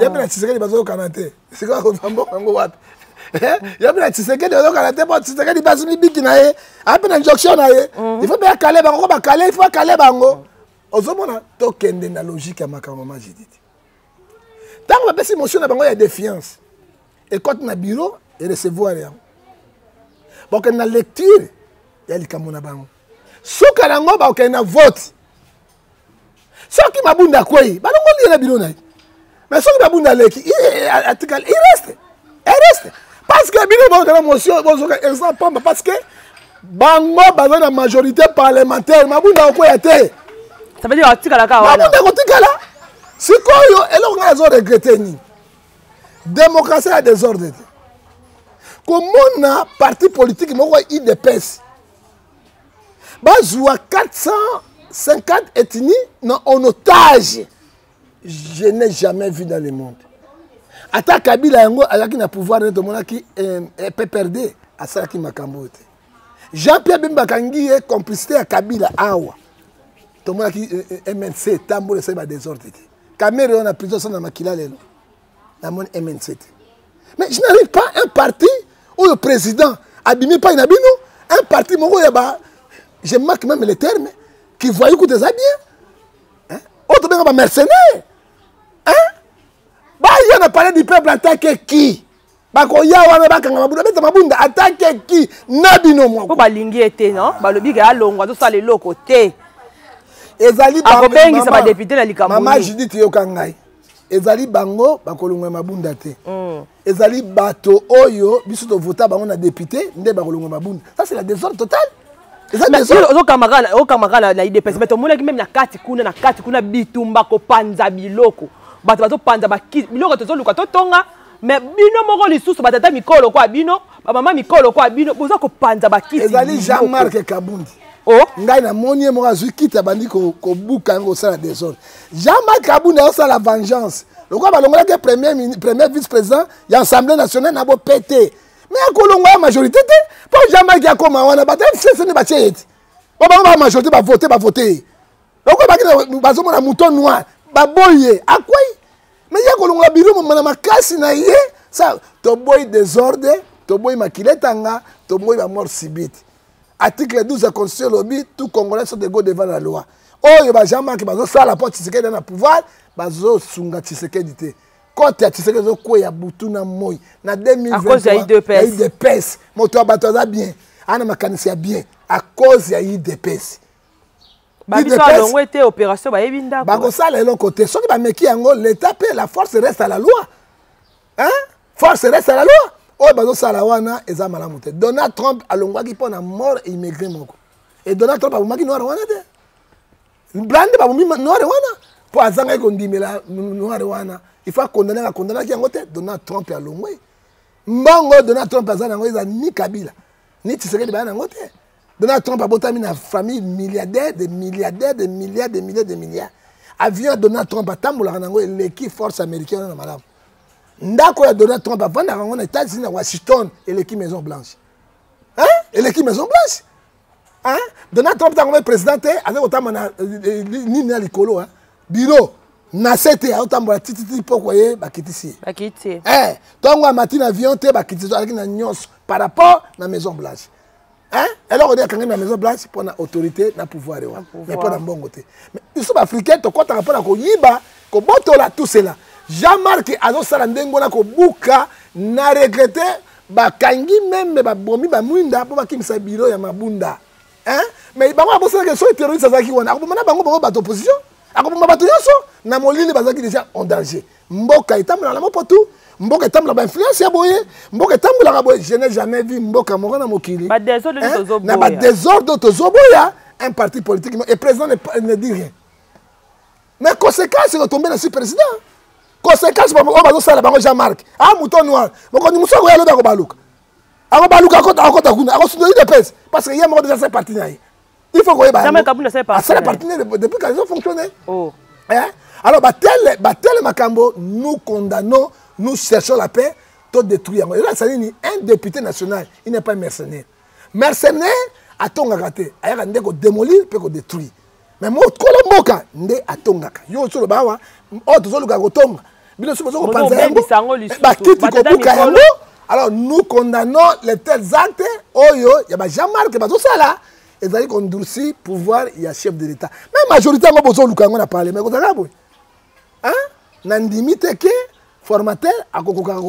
ya bino tshisekedi bazokana te sikoyo akozwa mboka yango wapi eh? ya bino tshisekedi bazokana te mpo tshisekedi basi mibiki na ye ape na injonction na ye mhm. il faut mpe akale bango ko bakale il faut akale bango mhm. ozomona tokende na logike ya makambo mama jididi ntango bapesi motion na bango ya défiance ekoti na bureau erecevoir yango bakokende na lecture ya likambo na bango suka na yango bakokende na vote soki mabunda akwei balongoli ye na bino na ye mais soki mabunda aleki atikali il reste il reste parce que bino bozokana motion bozoka eza pamba parce que bango baza na majorité parlementaire mabunda akoya te mabunda akotikala sikoyo eloko ngai azo regrete nini démocratie ya désordre te komona parti politique moko ya idps bazua 450 ethnie na en otage je n'ai jamais vu dans le monde ata kabila yango ayaki na pouvoir nde tomonaki eh, eh, pprd asalaki makambo oyo te jean pierre bemba akangi ye complicité ya kabila awa tomonaki eh, mnc etambola esali badesordre te kamere oyo na prison asala na makila lelo na moni mnc te mais je n'arrive pas un parti oyo président abimi epai na bino un parti moko ya ba je marque même le terme qui voyou kuta eza bien oyo tobenga bamercenaire baya na palais du peuple atake qui bakoya wana bakanga mabunda beta mabunda atake ki na bino moko mpo balingi ye te no balobi ke alongwa azosala eloko te ezali akobengisa badepute na likambo mama judith yoka ngai ezali bango bakolongwa mabunda te mm. ezali bato oyo biso tovota bango na depute nde bakolongwa mabunda ça c'est la désordre totale ozokamaka na idps me tomonaki meme na kati kuna na kati kuna bitumba kopanza biloko bato bazopanza biloko tozoluka totonga mais bino moko lisusu batata mikolo lokola bino bamama mikolo lokola bino boza kopanza bakisi ezali jean marc kabundi oh? ngai namoni ye moko azwi kiti abandi kobuka yango kosala desordre jean marc kabundi azosala vengeance lokola balongolaki premier, premier vice président ya assemblée nationale na bopete me akolongwa ya majorité te mpo jean marc akoma wana batafsese nde batye ye te babango ba majorité bavote bavote ye okoyebaki bazomona mouton noir baboyi ye akwei me ye akolongola biro na makasi na ye sa toboyi desordre toboyi makila etanga toboyi bamort subite article 12 ya constitution elobi tout congolais sont ego devant la loi oyo bajean mark bazosala mpo tshisekedi na pouvoir bazosunga tshisekedi te kote ya tshisekedi ezokweya butu na moi na 2020 moto ya bato aza bien ana makanisi ya bien a cause ya idps bakosala eloko te soki bameki yango l'état mpe la force reste à la loi hein? force reste à la loi oyo oh, bazosala wana eza malamu te donald trump alongwaki mpo na mort immigré moko e donald trump abomaki noire wana te blande babomi noire wana mpo azangaki kondimela noire wana il faut akondanaka akondanaki yango te donald trump alongwe mbongo donald trump aza na yango eza ni kabila ni tisekedi baya na yango te Donald Trump abotami na famille milliardaire de milliardaire de milliards de milliards de milliards avion ya Donald Trump atambolaka na yango eleki force américaine wana malamu ndako ya Donald Trump avandaka yango na États-Unis na Washington eleki Maison Blanche hein? eleki Maison Blanche hein? Donald Trump ntango mai président te azali kotamba na eh, eh, nini na likolo hein? biro na se te aotambola tititi pokwa ye bakitisi ye bakiti ye eh, ntongo amati na avion te bakitisi alaki na nyonso par rapport na Maison Blanche hein eloko nde akangami na maison blanche mpo na autorité na pouvoir ewa mais mpo na mbongo te mais biso baafricain tokɔtaka mpo na koyiba kobotola tout cela jean marc azosala ndenge wana kobuka na regrete bakangi meme babomi bamwinda mpo bakimisa biro ya mabunda hein mais bango abosanaka soki terroriste azalaki wana akoboma na bango bango bato opposition akoboma bato nyonso na molili bazalaki déjà en danger mboka etambola na mopotu mboka etambola ba influence ya boye mboka etambolaka boye je n'ai jamais vu mboka moko na mokili na ba désordre tozoboya un parti politique et président ne, ne dit rien mais conséquence ekotombe na si président conséquence oyo bazosala bango jean marc a ah, mouton noir mokonzi mosusu akoya lobi akobaluka akobaluka akota kuna akosundoli de pese parce que ye moko deja se parti na ye il faut koyeba asala partenaire depuis quand ezo fonctionne oh. eh? alors batele batele makambo nous condamnons nous cherchons la paix to détruire yango eza asali nini un député national il n'est pas mercenaire mercenaire atongaka te ayaka nde kodemolir mpe kodétruire mais mokolo mboka nde atongaka yo osolobaawa oyo tozoluka kotonga bino soki bozo kopanza yango eh, bakiti kobuka yango alors nous condamnons les tels actes oyo ya ba jean marc bazosala ezali kondurci pouvoir ya chef de l'état mais majorité yango bozoluka yango na parlement ekozalaka boye nandimi te ke formateur akokokaka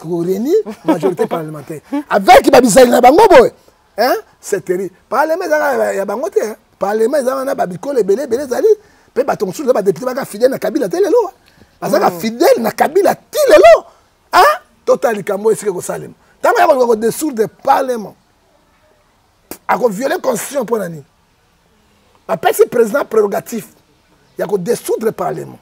korenir majorité parlementaire avec babizali na bango boye hein secteri parlement eza kaka ya bango te parlement eza wana babikolo ebele ebele ezali mpe bato mosusu eza badepute baka fidele na kabila te lelo bazaka mm. fidele na kabila ti lelo a ah, totala likambo esika ekosalema ntango ya koluka kodesourde parlement akoviole constitution mpo na nini bapesi président prérogatif ya kodesoudre parlement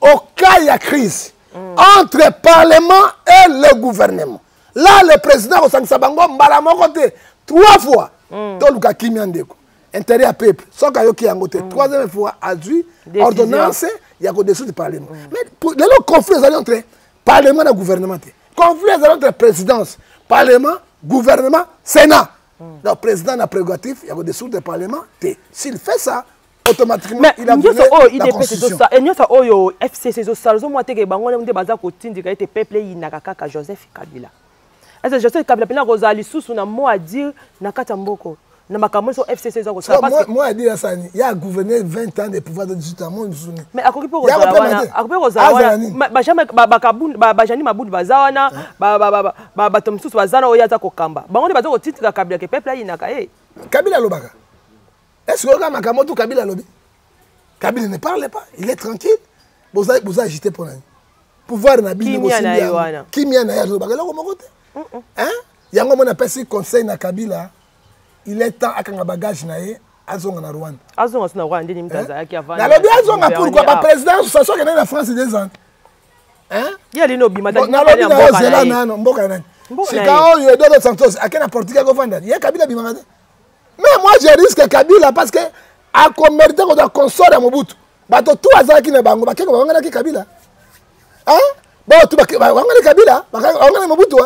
au cas ya crise mm. entre parlement et le gouvernement là le président akosangisa bango mbala moko te trois fois mm. toluka kimia ndeko intérêt ya peuple soki ayoki yango te mm. troisième fois azwi ordonnance ya kodesoudre parlement mm. mais lelo conflit ezali entre parlement na gouvernement te conflit ezali entre présidence parlement gouvernement sénat Hmm. Donc, président n'a prérogative, il y a des sources de parlement, s'il fait ça, automatiquement mais, il a violé oh, la constitution. Et eh, nous ça oh yo FCC zo sal zo moi te ke bango nde baza ko tindi ka ete peuple inaka kaka Joseph Kabila. Est-ce que Joseph Kabila pena ko za lisusu na mot à dire na kata mboko na makambo nyonso fcc eza kosala moi adi ya sani ya gouverne 20 ans de pouvoir de 18 ans moi mosusu nini mais akoki mpe kozala wana akoki mpe kozala wana bajani mabundu baza wana ba bato mosusu baza na oyo aza kokamba bango nde baza kotitika kabila ke peuple ayinaka ye kabila alobaka est ce que oyoka makambo tu kabila alobi kabila ne parle pas il est tranquille boza boza agité mpo nani pouvoir na bino bosimbi yango kimia na ye azolobaka eloko moko te yango mona apesi conseil na kabila il est temps akanga bagage na ye azonga na rwanda azonga so na rwanda nde nimi azalaki avant nalobi azonga pourquoi ba présidence saso akendaki na france des ans ya lino obima nalobi na yo zela nano mboka ya nani sika oyo edodo santos ake na portugal kofanda ye kabila abimaka te mais moi je risque kabila parce que akomerite kozwa consort ya mobutu bato tu azalaki na bango bakeko bawanganaki kabila baoyo tu bawangani kabila bawangani mobutu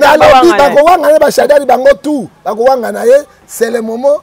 nalobi bakowangana bashadari bango tu bakowangana ye sele momo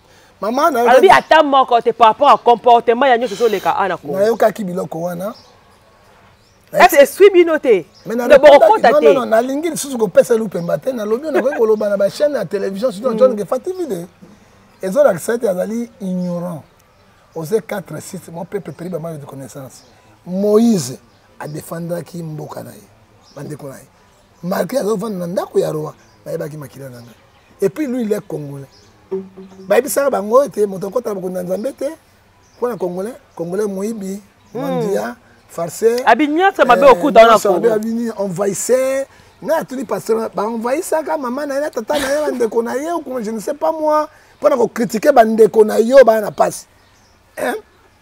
mama na alobi ata moko te par rapport à comportement ya nyonso ezoleka ana ko nayokaki biloko wana ete eswi bino te bokokota te nalingi lisusu kopesa lupemba te nalobi oyo nakoki koloba na bachaîne ya télévision surtout john gefa tv de ezolakisa ete azali ignorant oze 4 6 mon peuple peri bamai de connaissance moïse adefendaki mboka na ye bandeko na ye malgré azovanda na ndako ya roi nayebaki makila na ngai epuis lui le congolais bayebisaka bango ete moto akotala bokonzi ya nzambe te mpo na congolais congolais moyibi hmm. mandia farceur abi nyonso mabe eh, okuta wana kongo abini envahisseur nga atuni pasteur baenvahissaka mama na ye na tata na ye bandeko na ye je ne sais pas moi mpo na kokritike bandeko na yo bana na mpasi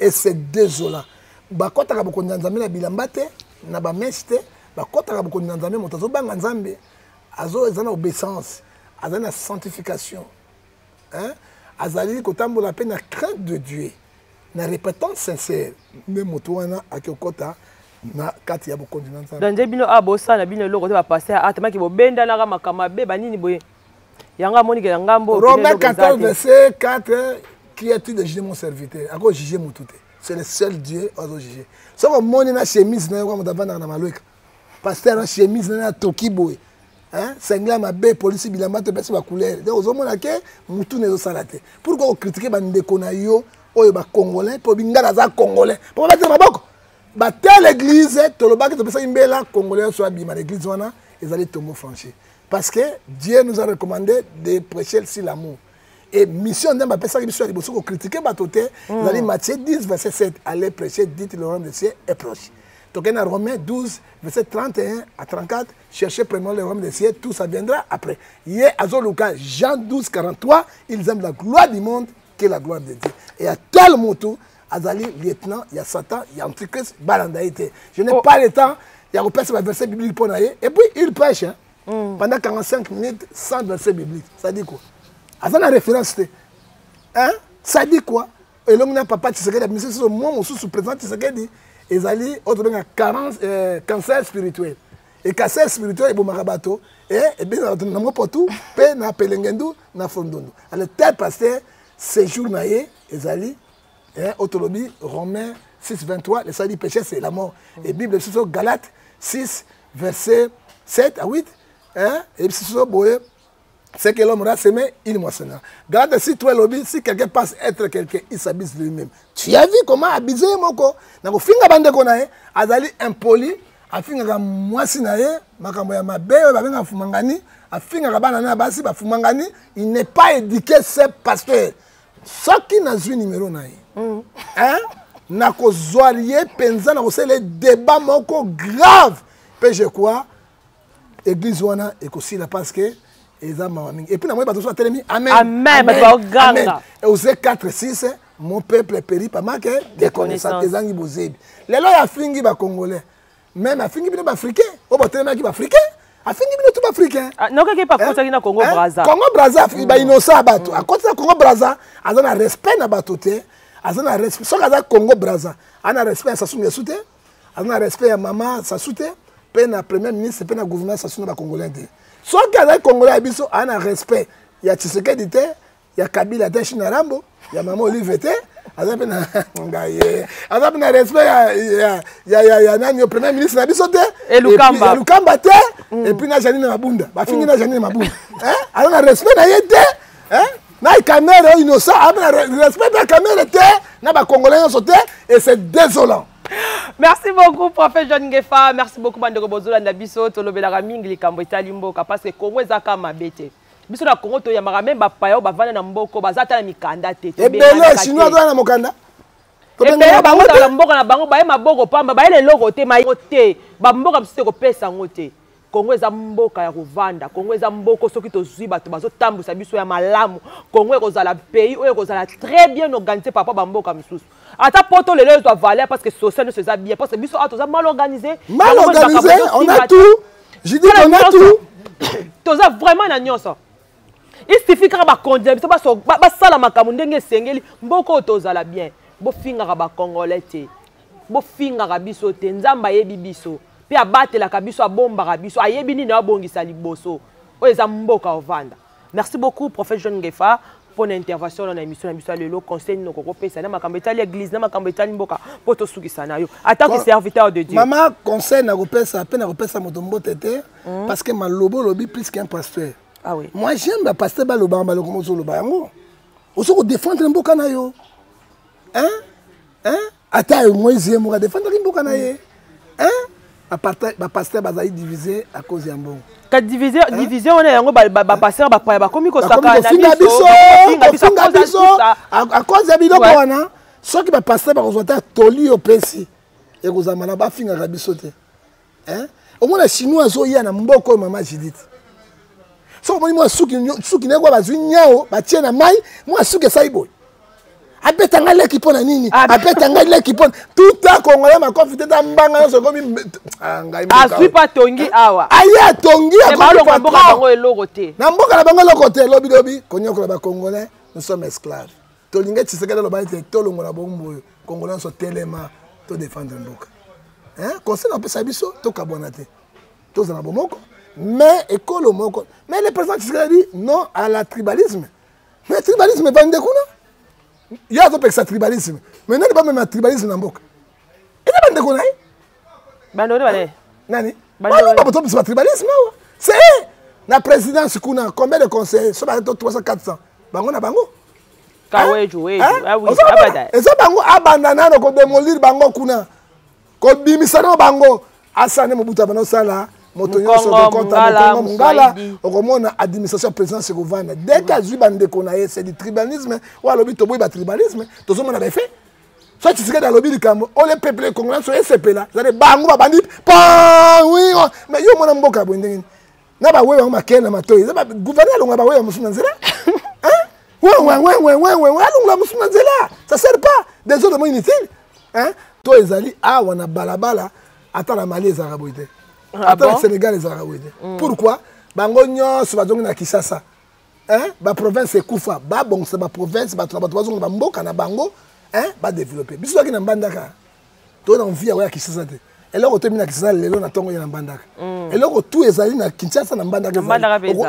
et c'est désolant bakɔtaka bokonzi ya nzambe na bilamba te na bameshe te bakɔtaka bokonzi na nzambe moto azobanga nzambe azo eza na obéissance azali na sanctification hein? azali kotambola mpe na crainte de dieu na repentance sincère nde moto wana akokɔta na kati ya bokonzi na nzambe danje bino awa bosala na bino eloko te bapaster atamaki bobendanaka makambo mabe banini boye yango amoni ke na ngambo romain 14 verset 4 qui a-tu de juger mon serviteur ako juger motu te c'est le seul dieu azo juger soki omoni na chemise na yo kwa moto avandaka na maloika paster na chemise na yo na toki boye sengle ya mabe polisi bilamba to epesi bacouleur donc ozomona ke motuna ezosala te pourkui okritike bandeko na yo oyo bacongolais mpo bingala aza congolais mpo babatela maboko batel église tolobaki topesaki mbela congolais nyonso abima na église wana ezali tongo franchi parce que dieu nous a recommandé de prêcher lsi l'amour et mission nzambe apesaki biso ya liboso kokritike bato te mm. ezali matthieu 10 verset 7 allez prêcher dites le royaume de cieux est proche tokende na romain 12 verset 31 à 34 cherchez premièrement le royaume de cieux tout ça viendra après ye azoluka jean 12 43 ils aiment la gloire du monde que la gloire de dieu et à tel motu azali lieutenant ya satan ya antichrist balanda ye te je n'ai oh. pas le temps ya kopesa baverset biblique mpo na ye et puis il prêche hein, mm. pendant 45 minutes sans verset biblique ça dit quoi aza na référence te hein? ça dit quoi elongi na papa tshisekedi abimisi soso mwa mosusu président tshisekedi ezali oyo tobenga euh, cancer spirituel e cancer spirituel ebomaka bato e ebengaka bato na yango potu mpe na pelengendu na fondundu alors tel pasteur séjour na ye ezali eh, oyo tolobi romain 6 23 le sali péché c'est la mort mm. et bible biso galate 6 verset 7 à 8 hein, et biso boye ce que l'homme aura semé, il moissonnera. Garde si toi lobby, si quelqu'un passe être quelqu'un, il s'abuse lui-même. Tu as vu comment abuser moko Na ko finga bande ko nae, azali impoli, afinga ka mwasi na ye, makambo ya mabe oyo babenga fumangani, afinga ka bana na basi ba fumangani, il n'est pas éduqué ce pasteur. soki nazwi nimero na ye mm. eh, nakozwa ye mpenza nakosala ye debat moko grave mpe je crois église wana ekosila parce que eza mawa mingi epuis namoni bato mosusu atelemi amenaoganga oze 4 6 mon peuple peri pamake deconnaissance ezangi bozebi lelo ya fingi bacongolais meme afingi bino baafricain oyo batelemaki baafricain afingi bino tu baafricain ah, nokaki mpe akotaki na congo braza congo braza mm. bainosa ya bato mm. akoti na congo braza aza na respect na bato te aza na respect soki aza congo braza aza na respect ya sasu ngesu te aza na respect ya mama sasu te mpe na premier ministre mpe na gouvernement sasu na bacongolais te soki azali congolais ya biso aza na respect ya tshisekedi te ya kabila te china rambo ya mama olive te aza mpe na ngai eh. aza mpe na respect ya, ya, ya, ya, ya nani yo premier ministre na biso te elukamba te mm. epuis na janine mabunda bafingi mm. na janine mabunda eh? aza na respect na ye te eh? na kamere oyo innocent aza na respect na kamere te na bacongolais nyonso te et c'est désolant merci beaucoup prophète john ngefa merci beaucoup bandeko bozolanda biso tolobelaka mingi likambo etali mboka parce que congo ezaka mabe te biso na congo toyambaka meme bapaya oyo bavanda na mboko baza ata na mikanda te ebele chinois azala na mokanda ebele bango tala mboka na bango baye maboko pamba baye na eloko te mayo te bamboka mosusu ekopesa yango te kongo eza mboka ya kovanda kongo eza mboka soki tozwi bato bazotambwisa biso ya malamu kongo ekozala pays oyo ekozala très bien organise par rapport bamboka mosusu ata poto lelo ezwa valeur parce que social nyonso eza bien parce que biso awa toza mal organisé mal organisé on a tout je dis on a tout toza vraiment na nyonso il suffit kaka bakondina biso basala makambo ndenge esengeli mboka oyo tozala bien bofingaka bacongolais te bofingaka biso te nzambe ayebi biso mpe abatelaka biso abombaka biso ayebi nini abongisa liboso oyo eza mboka ovanda merci beaucoup prophète john ngefa mpo na intervention wana na émission na biso ya lelo conseil nini okoki kopesa na makambo etali église na makambo etali mboka mpo tosukisa na yo ata que serviteur de dieu mama conseil nakopesa mpe nakopesa moto mbote te hmm. parce que maloba olobi plus qu'un pasteur ah oui. moi j'aime bapasteur balobaka maloko mozoloba yango ozo kodefendre mboka na yo hein? Hein? ata moise ye moko adefendaki mboka na ye bapaster bazali divise à cause ya mbongo division wana yango bapaster bapaya bakomi kosakanakofinga biso à cause ya biloko wana soki bapaster bakozwa ta toli opesi ekozala malamu bafingaka biso te hein omona chinois azoya na mboko mama judith soki omoni mwa suki suki na yekwa bazwi nyao batie na mai mwa suki esali boye abeta ngai leki mpo na nini ah, abeta ngai leki mpo tuta kongola makofi te ta mbanga nyonso ekomi ah, ngai pa tongi eh? awa aye atongi eh, akomipa na mboka na bango eloko te lobilobi konyokola bakongolais nous sommes esclaves tolingi tshisekedi aloba ete tolongola bombo oyo kongo nyonso telema to défendre mboka conseil napesa biso tokabwana te tozala na bomoko mais ekolo moko mais le président tshisekedi dit non à la tribalisme mais tribalisme evandi kuna ye azopekisa tribalisme mais nani bamema tribalisme na mboka eza bandeko na ye bandeko bale eh, nani baboto biso batribalisme awa se na présidence kuna combien de conseiller so bato 300 400 bango na bango eza bango abanda nano kodemolire bango kuna kobimisa no bango asane mobutu abanda osala moto nyonso okokɔta mokongo mongala okomona administration ya présidence ekovanda dès ke azwi bandeko na ye c'est du tribalisme oyo alobi toboyi batribalisme tozomona baeffet so tshisekedi alobi likambo ole peuple congolais so esepela ezali bango babandi pawi oh. mais yo mwana mboka boye ndenge nini na bawewe yango makele na matoi eza gouverner alonga bawewe mosusu na nzela wewewewewewe alongola mosusu na nzela ça sert pas des autres mo inutile to ezali awa na balabala ata na mali ezalaka boye te ah ata na sénégal ezalaka boye te mm. pourquoi bango nyonso bazongi na kisasa hein? ba province ekufa babongisa ba province bato na bato bazonga ba mboka na bango hein? badeveloppe biso toyaki na mbandaka toyei na mvia oya kisasa te eloko toyebi na kinshasa lelo na ntongo ye na mbandaka mm. eloko tu ezali na kinshasa na mbandaka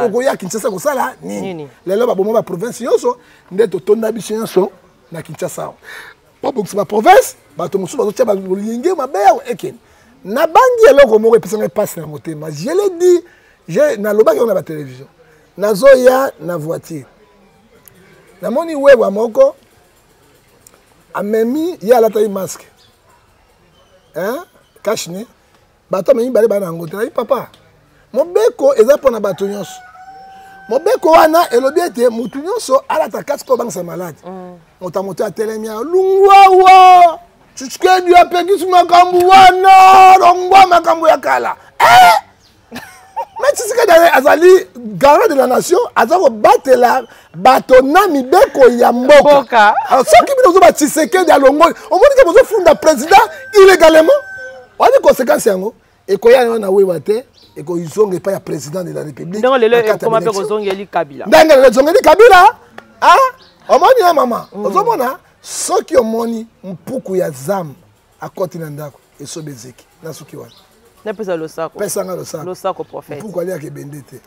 okoya kinshasa kosala nini lelo baboma baprovince nyonso nde totonda biso nyonso na kinshasa awa babongisa baprovince bato mosusu bazotya balingi mabe yago ekende nabangi eloko moko epesa ngai mpasi na motema je le dis je nalobaki yango na batelevision nazoya na voiture namoni wewa moko amemi ye alataki maske kashne bato amemi bale bana yango te nayi papa mobeko eza mpo na bato nyonso mobeko wana elobi ete motu nyonso alata kati mpo obangisa maladi mm. moto ya moto atelemi ya lungwawa tshisekedi apekisi makambo wana longwa makambo ya kala eh! tshisekedi azali garant de la nation aza kobatela bato na mibeko ya mboka soki bino ozoba tshisekedi alongoli omoni ke bozofunda président illégalement wani conséquence yango ekoya wana na wewa te ekozonga epai ya président de la république ndenge lelo ezongeli kabila omoni ya mama mm. ozomona soki omoni mpuku ya zamba akoti na ndako esobe ezeki nasuki wana napesa losako pesanga losako losako prophète mpuku aliaka ebende te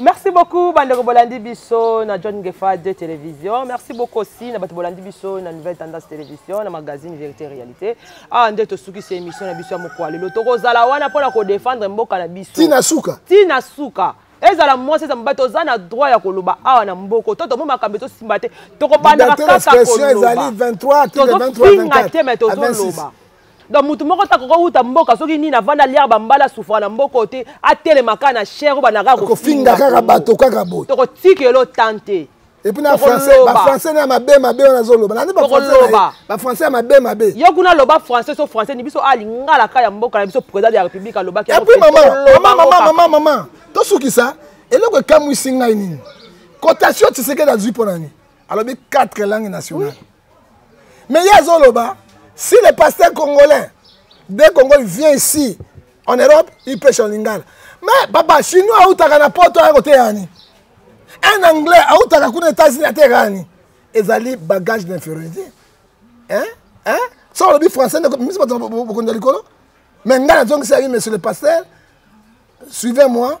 merci beaucoup bandeko bolandi biso na john ngefa de télévision merci beaucoup aussi na bato bolandi biso na nouvelle tendance télévision na magazine vérité réalité awa ah, nde tosukisi émission na biso ya mokwa lelo tokozala wana mpo na kodefendre mboka na biso tina suka tina suka ezala mwasi eza mobali toza na droit ya koloba awa na mboko to tomo makambo ezosimba te tokobandaka kaka kolobatozopinga te me tozoloba donc motu moko ta koko uta mboka soki nini avanda liaka bambala asufaka na mboka oyo te atelemaka na chere oyo banaka kofinga kaka bato kaka boye tokotikelo tan te epuis na français bafrançais na ya mabe mabe wana azoloba nani bafrançais ya mabe mabe yo kuna aloba français so français ni biso a ah, lingala ka ya mboka na biso président de la république alobaki epuis mamamamamamamama tosukisa eloko ekamwisi ngai nini cotation tisekedi azwi mpo na nini alobi 4 langue nationale mais ye azoloba si le pasteur congolais de congo il vient ici en europe il prêche en lingala mais papa chinois autaka na poto aya koteya yani un anglais autaka kuna états-unis ateyaka yani ezali bagage d'infériorité hein hein soki olobi français misi bato bokonzi ya likolo mais ngai nazongisaki monsieur le pasteur suivez moi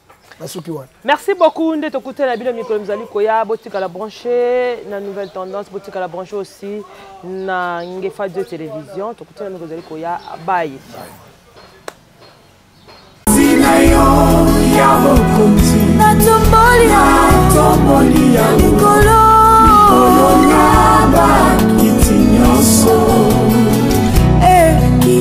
basuki wana merci beaucoup nde tokutana na bino mikolo mizali koya botikala branche na nouvelle tendance botikala branche aussi na ngefa dio télévision tokutana mikolo mizali koya baye zina yo ya bokonzi natomboli natomboli ya likolo likolo na bakiti nyonso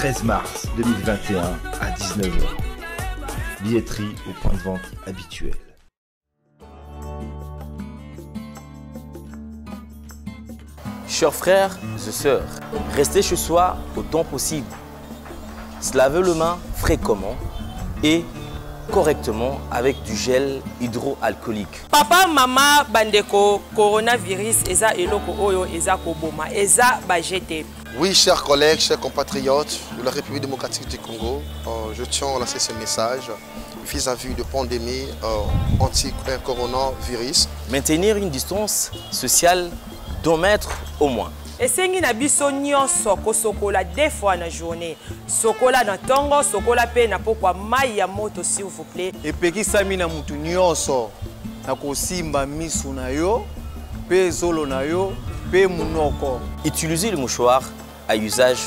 13 mars 2021 à 19h. Billetterie au point de vente habituel. Chers frères et sœurs, restez chez soi autant possible. Se laver les mains fréquemment et correctement avec du gel hydroalcoolique. papa mama bandeko coronavirus eza eloko oyo eza koboma eza baje te Oui, chers collègues, chers compatriotes de la République démocratique du Congo, euh, je tiens à lancer ce message vis-à-vis -vis de pandémie euh, anti-coronavirus. Maintenir une distance sociale d'un mètre au moins. Esengi na biso nyonso kosokola deux fois na journée. Sokola na tongo, sokola pe na pokwa mai ya moto s'il vous plaît. Epekisami na mutu nyonso na kosimba misu na yo pe zolo na yo pe munoko. Utiliser le mouchoir à usage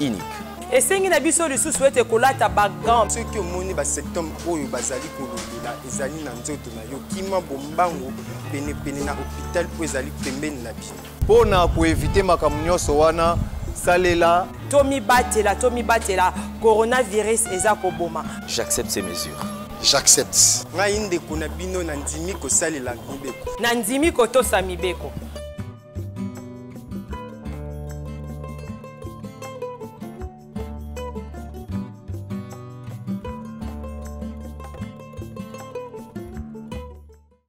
unique. esengi na biso lisusu ete kolata bagant soki omoni basectome oyo bazali kolobela ezali na nzoto na yo kima bombango penepene na hopital oyo ezali pembeni na bino Mpo na koevite makambo nyonso wana, salela tomibatela tomibatela coronavirus eza koboma j'accepte ces mesures j'accepte ngai ndeko na bino nandimi kosalela mibeko nandimi kotosa mibeko